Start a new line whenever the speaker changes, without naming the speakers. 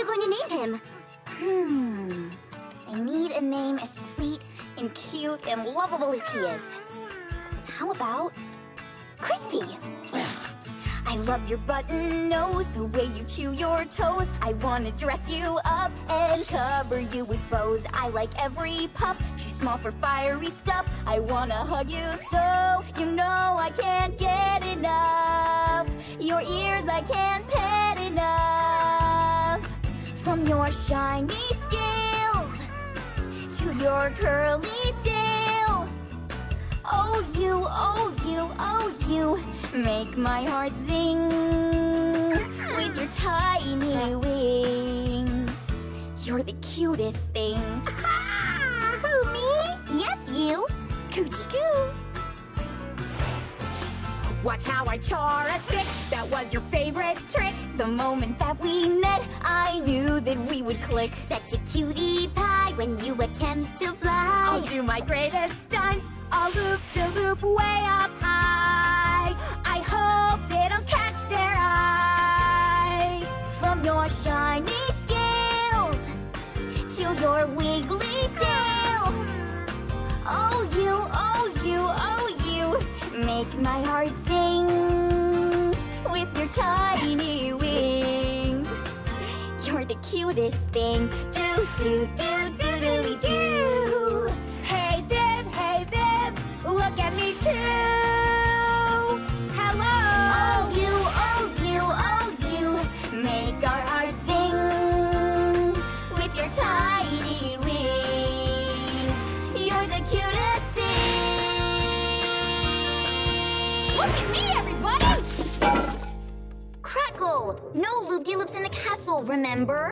you going to name him?
Hmm. I need a name as sweet and cute and lovable as he is. How about Crispy? I love your button nose, the way you chew your toes. I wanna dress you up and cover you with bows. I like every puff, too small for fiery stuff. I wanna hug you so you know I can't your shiny scales to your curly tail. Oh, you, oh, you, oh, you make my heart zing with your tiny wings. You're the cutest thing.
Who, me? Yes, you.
Coochie coo.
Watch how I char a stick. That was your favorite trick.
The moment that we met, I knew that we would click.
Such a cutie pie when you attempt to fly.
I'll do my greatest stunts. I'll loop to loop way up high. I hope it'll catch their eye.
From your shiny scales to your wiggly tail. Oh, you, oh, you, oh, you make my heart sing with your tiny wings. You're the cutest thing. Do, do, do, do, do, do.
Hey Viv, hey Bib, look at me too. Hello.
Oh, you, oh, you, oh, you make our hearts sing with your tiny wings. You're the cutest
Look at me, everybody.
Crackle! No loop-de-loops in the castle, remember?